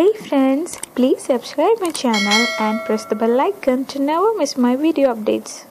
Hey friends, please subscribe my channel and press the bell icon to never miss my video updates.